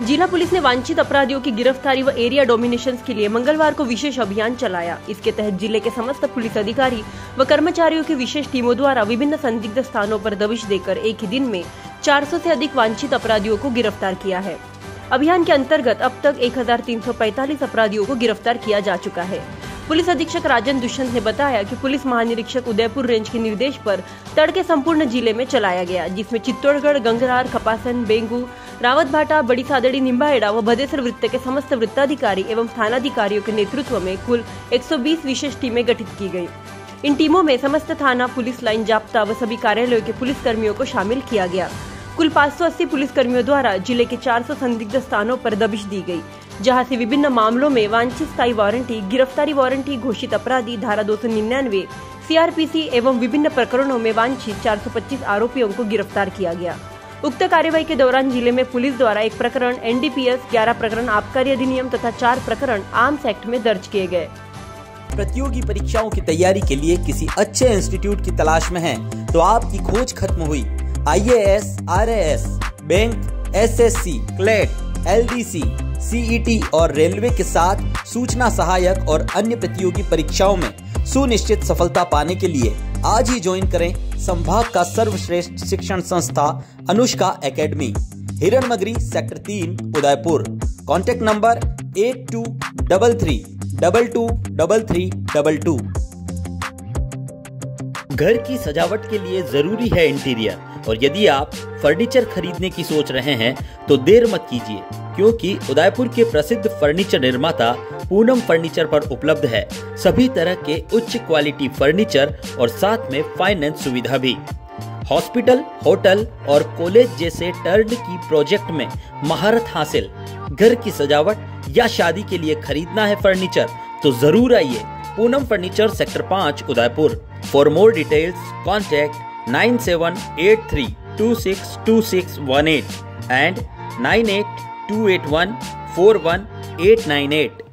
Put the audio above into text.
जिला पुलिस ने वांछित अपराधियों की गिरफ्तारी व एरिया डोमिनेशन के लिए मंगलवार को विशेष अभियान चलाया। इसके तहत ज़िले के समस्त पुलिस अधिकारी व कर्मचारियों की विशेष टीमों द्वारा विभिन्न संदिग्ध स्थानों पर दबिश देकर एक ही दिन में 400 से अधिक वांछित अपराधियों को गिरफ़्तार किया है। अभियान के अंतर्गत अब तक 1345 अपराधियों को गिरफ़्तार किया जा चुका है। पुलिस अधीक्षक राजन दुष्यंत ने बताया कि पुलिस महानिरीक्षक उदयपुर रेंज के निर्देश पर तड़के संपूर्ण ज़िले में चलाया गया, जिसमें चित्तौड़गढ़, गंगरार, कपासन, बेंगू रावत भाटा, बड़ी सादड़ी, निम्बाहेड़ा व भदेसर वृत्त के समस्त वृत्ताधिकारी एवं थानाधिकारियों के नेतृत्व में कुल 120 विशेष टीमें गठित की गई इन टीमों में समस्त थाना, पुलिस लाइन जाप्ता व सभी कार्यालयों के पुलिस कर्मियों को शामिल किया गया। कुल 580 पुलिस कर्मियों द्वारा ज़िले के 400 संदिग्ध स्थानों पर दबिश दी गई, जहाँ से विभिन्न मामलों में वांछित स्थायी वारंटी, गिरफ्तारी वारंटी, घोषित अपराधी, धारा दो सौ निन्यानवे, सीआरपीसी एवं विभिन्न प्रकरणों में वांछित 425 आरोपियों को गिरफ़्तार किया गया। उक्त कार्यवाही के दौरान ज़िले में पुलिस द्वारा एक प्रकरण एनडीपीएस 11 प्रकरण आबकारी अधिनियम तथा चार प्रकरण आर्म्स एक्ट में दर्ज किए गए। प्रतियोगी परीक्षाओं की तैयारी के लिए किसी अच्छे इंस्टीट्यूट की तलाश में है तो आपकी खोज खत्म हुई। IAS, RAS, bank SSC, CLAT LDC CET और रेलवे के साथ सूचना सहायक और अन्य प्रतियोगी परीक्षाओं में सुनिश्चित सफलता पाने के लिए आज ही ज्वाइन करें संभाग का सर्वश्रेष्ठ शिक्षण संस्था, अनुष्का एकेडमी हिरण मगरी सेक्टर तीन, Udaipur. Contact number eight two double three double two double three double two घर की सजावट के लिए ज़रूरी है इंटीरियर। और यदि आप फर्नीचर खरीदने की सोच रहे हैं तो देर मत कीजिए, क्योंकि उदयपुर के प्रसिद्ध फर्नीचर निर्माता पूनम फर्नीचर पर उपलब्ध है। सभी तरह के उच्च क्वालिटी फर्नीचर और साथ में फाइनेंस सुविधा भी। हॉस्पिटल, होटल और कॉलेज जैसे टर्न की प्रोजेक्ट में महारत हासिल। घर की सजावट या शादी के लिए खरीदना है फर्नीचर तो ज़रूर आइए। पूनम फर्नीचर सेक्टर पाँच, Udaipur. For more details, contact 9783262618 and 9828141898.